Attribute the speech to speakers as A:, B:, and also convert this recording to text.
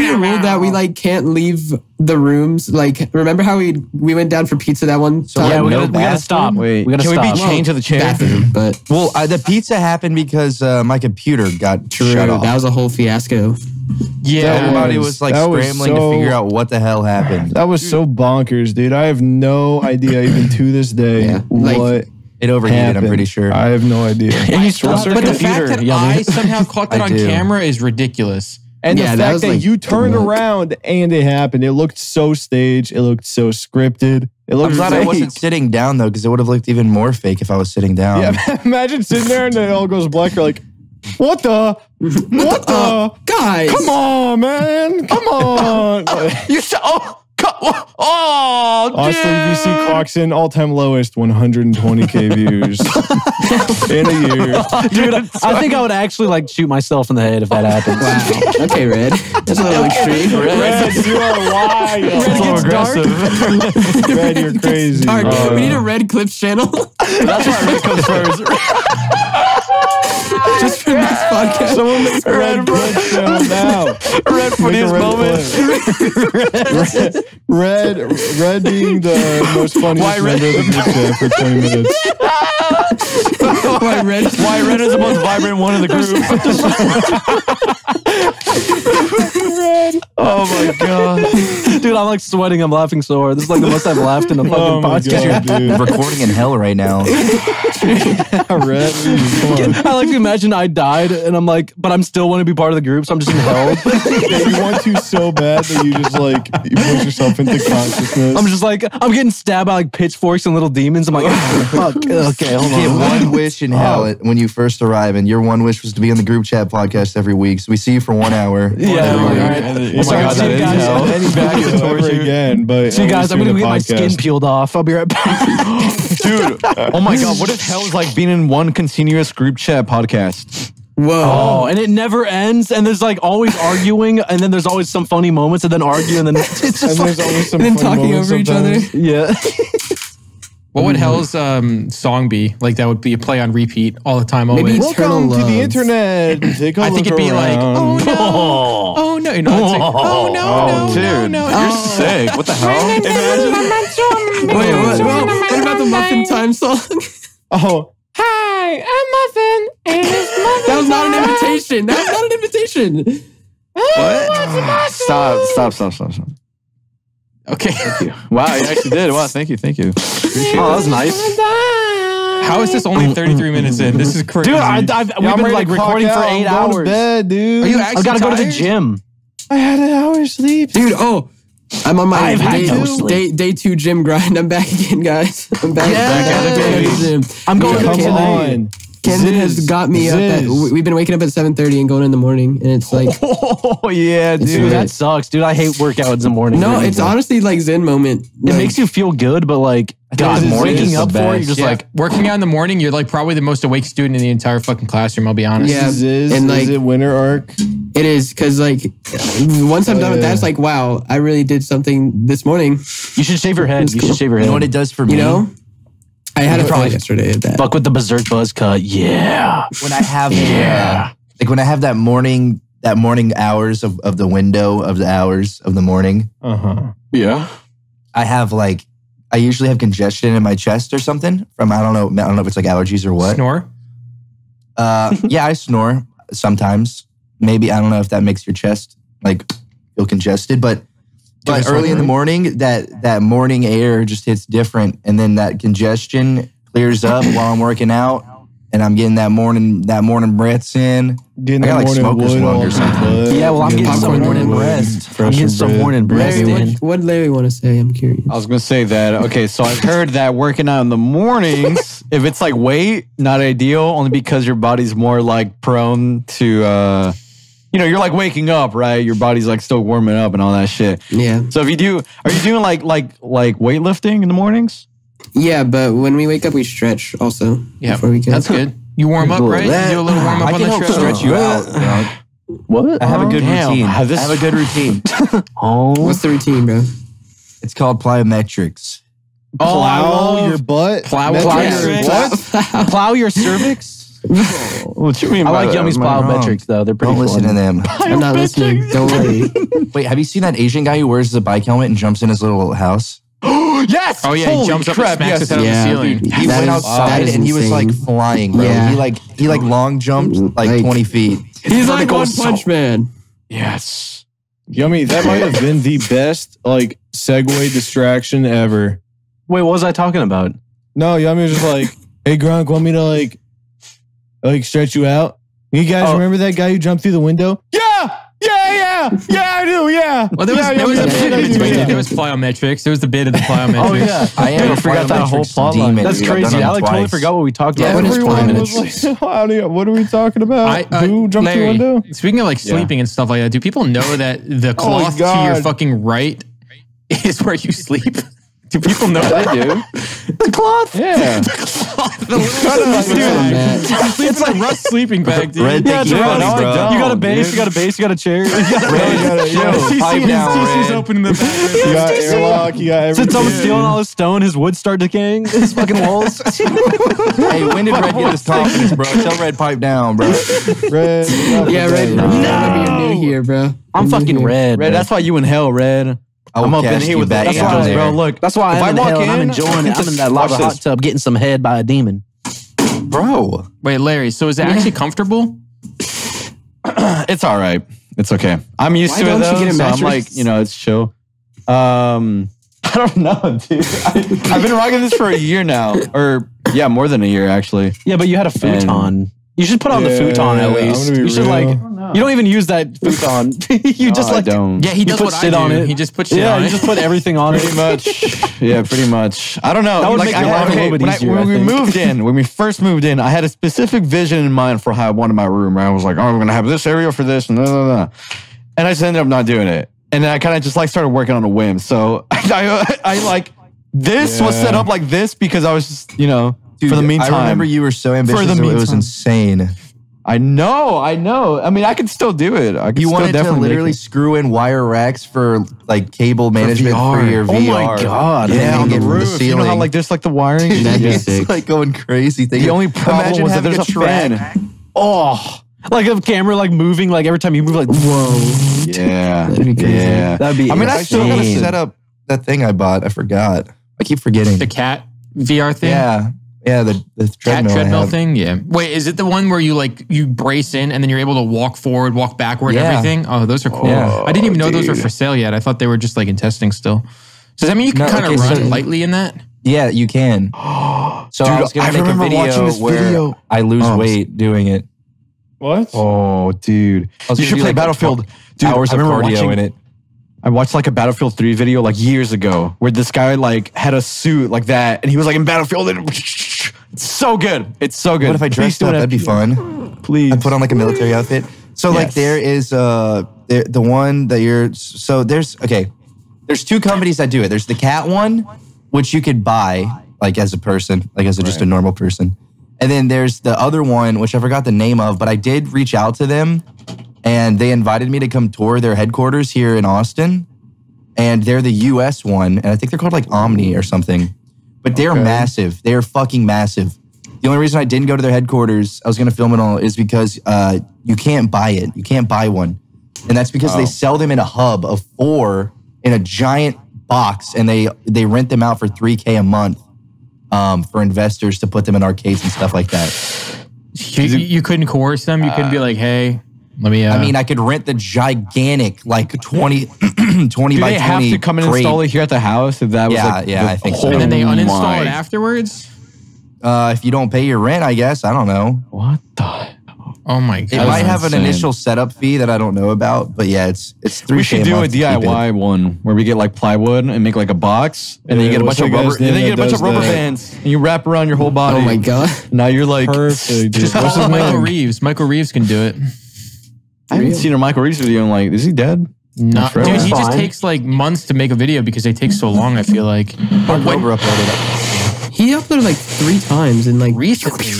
A: be a rule that we like can't leave the rooms? Like, remember how we we went down for pizza that one time?
B: yeah, we
C: no
B: gotta, we gotta stop.
C: Wait,
B: we gotta
C: can
B: stop.
C: we be chained to the chair?
A: bathroom, but
D: Well, uh, the pizza happened because uh, my computer got
A: true,
D: shut off.
A: that was a whole fiasco.
C: Yeah.
D: Everybody
E: was-
D: was like
E: that was
D: scrambling
E: so-
D: to figure out what the hell happened.
E: That was so bonkers, dude. I have no idea, even to this day,
A: Yeah, like-
E: what
D: It overheated,
E: happened.
D: I'm pretty sure.
E: I have no idea.
B: And you
C: But the fact that I somehow caught that
D: I
C: on
D: do.
C: camera is ridiculous.
E: And
A: Yeah,
E: the
A: that
E: fact
A: was,
E: that,
A: like,
E: you turned around and it happened, it looked so staged. It looked so scripted. It
D: I'm
E: looked
D: glad I wasn't sitting down though, because it would have looked even more fake if I was sitting down.
E: Yeah, imagine sitting there and it all goes black. You're like, what the? What the?
A: Uh, guys,
E: Come on, man. Come on.
D: You said, oh, co- oh,
E: Honestly, VC clocks in all time lowest 120k views in a year.
B: dude, I, I think I would actually like shoot myself in the head if that happened.
A: Wow. Okay, Red. That's a little extreme.
E: Red, you are wild.
A: Red gets dark.
E: Red, you're crazy.
A: Dark.
E: Uh,
A: we need a Red Clips channel
C: That's why Red comes first.
A: Just for this podcast.
E: Someone make a red, red channel now.
C: Red funniest
E: red
C: moment.
E: clip. Red, red being the most funniest
C: Why red?
E: member of the group chat for 20 minutes.
A: Why Red?
C: Why Red is the most vibrant one in the group. oh my god.
B: Dude, I'm like sweating. I'm laughing so hard. This is like the most I've laughed in a oh fucking
E: Oh my
B: podcast.
E: god, dude.
D: recording in hell right now.
E: Red, come.
B: I like to imagine I died and I'm like, but I'm still want to be part of the group, so I'm just in hell.
E: Yeah, you want to so bad that you just like you push yourself into consciousness.
B: I'm just like, I'm getting stabbed by like pitchforks and little demons. I'm like, oh, fuck. Okay, hold on.
D: You get one wish in hell at- when you first arrive, and your one wish was to be on the group chat podcast every week. So we see you for one hour.
B: Yeah,
D: every week.
B: all right.
E: Oh
B: my
C: God,
B: see
C: that
B: you
C: is
B: guys.
C: hell.
E: Any back
C: Back to torture.
E: again. But
B: See guys, I'm gonna
E: through
B: get my skin peeled off. I'll be right back.
C: Dude, oh my god, what if hell is like being in one continuous group chat podcast?
A: Whoa.
B: Oh, and it never ends. And there's like always arguing, and then there's always some funny moments, and then argue, and then it's
E: And
B: just
E: there's always some
A: and then
E: funny
A: talking
E: moments
A: over each other.
B: yeah.
C: What would hell's um, song be? Like that would be a play on repeat all the time. Always.
A: Eternal
E: Welcome to the internet. Take a
C: I think
E: look
C: it'd be like, oh no, oh no, you know, it's like, oh no, no, no,
F: Dude,
C: no,
F: you're sick. What the hell?
A: Wait, what, what, what about the Muffin Time song?
E: Oh,
A: Hi, I'm Muffin, and it's Muffin. That was not an invitation. That was not an invitation.
F: What? Stop, stop, stop, stop, stop.
C: Okay,
F: Wow, you actually did. Wow, thank you, thank you. Appreciate
B: Oh,
F: that.
B: that's nice.
C: how is this only mm, mm, 33 mm, minutes in? This is crazy.
B: Dude, I, I've,
E: yeah,
B: we've
E: I'm
B: been
E: ready
B: like
E: to clock
B: recording for
E: out.
B: eight
E: I'm going to
B: hours.
E: bed, dude.
C: Are you actually
B: I've got to go to the
C: tired?
B: gym.
E: I had an hour's sleep.
A: Dude, oh, I'm on my
B: I've had
A: day,
B: no sleep.
A: day, day two gym grind. I'm back again, guys. I'm back.
B: Yeah.
A: back at it, baby. Gym.
B: I'm going to the gym.
E: On.
A: Camden has got me up. At, we've been waking up at 7:30 and going in the morning, and it's like,
F: Oh, yeah, dude.
B: Dude, that sucks, dude. I hate workouts in the morning.
A: no, it's honestly like Zen moment.
B: It
A: Like,
B: makes you feel good, but like, God,
E: Zen is
B: waking up for it, you're just
C: Yeah,
B: like,
C: working out in the morning, you're like probably the most awake student in the entire fucking classroom. I'll be honest.
A: Yeah.
E: Is, is,
A: and, like-
E: is it winter arc?
A: It is because like once I'm
E: Oh,
A: done with that, it's like wow, I really did something this morning.
B: you should shave your head.
A: It's
B: You
A: cool.
B: should shave your
D: You know what it does for me?
A: You know, I had a
B: problem
A: thought yesterday of that.
B: Fuck with the berserk buzz cut. Yeah.
D: when I have yeah. like when I have that morning that morning hours of, of the window of the hours of the morning,
E: Uh huh.
F: Yeah.
D: I have like I usually have congestion in my chest or something from I don't know I don't know if it's like allergies or what.
C: Snore.
D: Uh, yeah, I snore sometimes. Maybe I don't know if that makes your chest like feel congested, but but
C: us
D: early in the morning, that that morning air just hits different, and then that congestion clears up while I'm working out, and I'm getting that morning that morning breaths in.
E: Getting
D: I got, like,
E: morning
D: smoker's
E: wood
D: lung or something.
E: the
B: Yeah, well, I'm getting some
A: popcorn
B: morning
A: wood,
B: breast. I'm
E: fresh
B: getting some
E: bread.
B: morning breast
A: Larry,
B: in.
A: what, what Larry want to say? I'm curious.
F: I was gonna say that. Okay, so I've heard that working out in the mornings, if it's like weight, not ideal, only because your body's more like prone to, uh, you know, you're like waking up, right? Your body's like still warming up and all that shit.
A: Yeah,
F: So if you do, are you doing like like like weightlifting in the mornings?
A: yeah, but when we wake up, we stretch also.
C: Yeah,
A: before we go.
C: that's good. You warm up, right? You do a little warm up
D: I
C: on
D: can
C: the
D: help stretch you out. you.
B: What?
D: I have a good
F: Damn,
D: routine.
F: have this-
D: I have a good routine.
B: Oh.
A: What's the routine, bro?
D: It's called plyometrics.
C: Oh,
E: Plow your butt.
C: plow- plow your-
E: What?
B: Plow your cervix?
F: What you mean?
B: I
F: by
B: like? Yumi's
D: Am I wrong?
B: plyometrics though. They're pretty
D: Don't listen to
B: fun.
D: them.
A: I'm not listening. Don't worry.
D: Wait, have you seen that Asian guy who wears the bike helmet and jumps in his little house?
F: yes.
C: Oh yeah, he
F: Holy
C: jumps up
F: crap,
C: and smacks
F: yes.
C: his head on the ceiling.
D: He
A: That
D: went
A: is-
D: outside
A: that is
D: and he was like flying, bro.
A: Yeah.
D: He like he like long jumped like,
A: Like-
D: 20 feet.
A: He's like
F: Vertical
A: One
F: assault.
A: Punch Man.
F: Yes.
E: Yumi, that might have been the best like segue distraction ever.
B: Wait, what was I talking about?
E: No, Yumi was just like, "Hey Grunk, want me to like, like stretch you out?" You guys
B: Oh.
E: remember that guy who jumped through the window? Yeah, yeah, yeah, yeah. I do. Yeah.
C: Well, there was,
E: yeah,
C: there was a
E: yeah,
C: bit
E: yeah,
C: in between
E: yeah.
C: it. There was plyometrics. There was the bit of the plyometrics.
B: Oh yeah,
D: I am
B: Dude, I
D: a
B: forgot that whole
D: plyometrics
B: plot line.
D: demon,
B: That's crazy. I like totally forgot what we talked
A: Yeah,
B: about.
A: what is
E: Everyone
A: plyometrics?
E: was like, "How what are we talking about?
C: I, uh,
E: Who jumped
C: Larry,
E: through the window?
C: Speaking of like
F: Yeah.
C: sleeping and stuff like that, do people know that the cloth to your fucking right is where you sleep? Do people know that?
F: I do.
B: the cloth.
F: Yeah.
C: the cloth. The little
A: mat.
C: it's like Russ sleeping bag, dude.
D: Red,
B: Yeah, it's
D: thank you,
B: right.
D: buddy,
F: No, I
D: bro.
B: You got a base.
F: dude.
B: You got a base. You got a chair. You got
E: Red, you gotta- yo,
D: pipe down,
C: TC's
D: Red.
C: open the back.
E: You got airlock. You got
B: Since
E: everything.
B: someone's stealing all his stone, his wood start decaying. His fucking walls.
D: Hey, when did Red get this confidence, bro? Tell Red pipe down, bro.
E: Red.
A: Yeah, Red.
E: No.
A: Remember you're new here, bro.
B: I'm fucking red.
F: Red, that's why you in hell, Red.
D: I will
F: I'm up in here with
D: that.
F: That's why,
D: there.
F: bro. Look,
B: That's why
F: If
B: I'm
F: I
B: in
F: walk
B: hell. and I'm enjoying it. I'm in that
F: watch
B: lava hot tub getting some head by a demon.
D: Bro.
C: Wait, Larry. So is it actually comfortable?
F: it's all right. It's okay. I'm used
A: Why
F: to it
A: don't you
F: though.
A: get a
F: so I'm like, you know, it's chill. Um, I don't know, dude. I, I've been rocking this for a year now, or yeah, more than a year actually.
B: Yeah, but you had a futon. you should put on the futon at least.
E: gonna
B: You should
E: real.
B: Like. You don't even use that futon. you just
F: No, I
B: like.
F: don't.
C: Yeah, he
B: You
C: does
B: put
C: what
B: shit
C: I
B: on it.
C: He just puts shit
B: Yeah,
C: on
B: you
C: it.
B: just put everything on it.
F: Pretty much. Yeah, pretty much. I don't know.
B: That would
F: like
B: make
F: I
B: your
F: had,
B: life a little bit
F: when, I-
B: easier,
F: when
B: I
F: we moved in, when we first moved in, I had a specific vision in mind for how I wanted my room. Right? I was like, oh, I'm gonna have this area for this and blah, blah, blah. and I just ended up not doing it. And then I kind of just like started working on a whim. So I, I, I like this was set up like this because I was just you know
D: Dude,
F: for the meantime.
D: I remember you were so ambitious.
F: For the meantime.
D: it was insane.
F: I know, I know. I mean, I could still do it. I could
D: You
F: still
D: wanted to
F: definitely make
D: literally screw in wire racks for like cable management for,
F: VR.
D: your VR.
B: Oh my God.
F: Yeah, on the
D: it from
F: roof. you know how like there's like the wiring.
A: That'd
F: Yeah.
A: sick.
D: it's like going crazy. Thing.
F: The only problem
D: Imagine
F: was that there's a,
D: track.
F: fan.
B: Oh, like a camera like moving like every time you move like.
A: Whoa.
F: Yeah,
A: That'd be crazy.
F: Yeah,
B: That'd be.
F: I mean, I
D: I still gotta set up that thing I bought. I forgot. I keep forgetting.
C: the KAT VR thing.
D: Yeah, yeah. The the
C: KAT
D: treadmill. I
C: treadmill thing, yeah. Wait, is it the one where you like you brace in and then you're able to walk forward, walk backward,
D: Yeah.
C: everything? Oh, those are cool.
D: Yeah.
C: I didn't even know those were for sale yet. I thought they were just like in testing still. So does that mean you can
D: No,
C: kind of
D: okay,
C: run
D: so-
C: lightly in that?
D: Yeah, you can. So I
F: Dude,
D: was gonna
F: I
D: make a
F: remember
D: video
F: watching this
D: where
F: video.
D: I lose
F: Oh,
D: weight doing it.
E: What?
F: Oh, dude,
D: was
F: you should play
D: like,
F: Battlefield. Dude,
D: Hours
F: I
D: of
F: remember
D: cardio
F: watching
D: in it.
F: I watched like a Battlefield 3 video like years ago where this guy like had a suit like that and he was like in Battlefield and it's so good. It's so good.
D: What if I
F: Please
D: dressed
F: do
D: up? That'd be fun.
F: Please.
D: I put on like a military outfit. So like
F: Yes.
D: there is uh the, the one that you're so there's okay. There's two companies that do it. There's the KAT one, which you could buy like as a person, like as a, just a normal person. And then there's the other one, which I forgot the name of, but I did reach out to them and they invited me to come tour their headquarters here in Austin. And they're the US one, and I think they're called like Omni or something. But they're massive. They're fucking massive. The only reason I didn't go to their headquarters, I was gonna film it all, is because uh, you can't buy it. You can't buy one, and that's because they sell them in a hub of four in a giant box, and they they rent them out for three k a month um, for investors to put them in arcades and stuff like that.
C: You, you couldn't coerce them. You couldn't be like, hey, let me. Uh,
D: I mean, I could rent the gigantic like 20, 20
F: Do
D: by
F: they have to come and
D: crate.
F: install it here at the house if that was
D: Yeah,
F: like
D: yeah, I think so.
C: and then they uninstall
F: my-
C: it afterwards.
D: Uh, if you don't pay your rent, I guess I don't know.
F: What the?
C: Oh my god!
D: It might have an initial setup fee that I don't know about, but yeah, it's it's three.
F: We should do a DIY one where we get like plywood and make like a box, and then you get a bunch of rubber, and then you get a bunch of rubber
E: that?
F: bands, and you wrap around your whole body.
A: Oh my god.
F: Now you're like,
E: Perfect. dude.
C: Just
E: What's
C: Michael? Reeves. Michael Reeves can do it.
F: I haven't seen a Michael Reeves video. and like, is he dead?
C: No,
F: Forever.
C: dude, he just takes like months to make a video because they take so long. I feel like. But when,
D: uploaded it.
A: He uploaded like three times in like
C: recently,